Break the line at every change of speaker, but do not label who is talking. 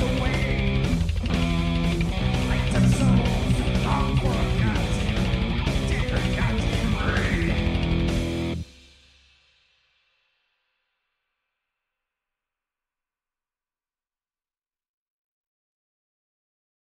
the way.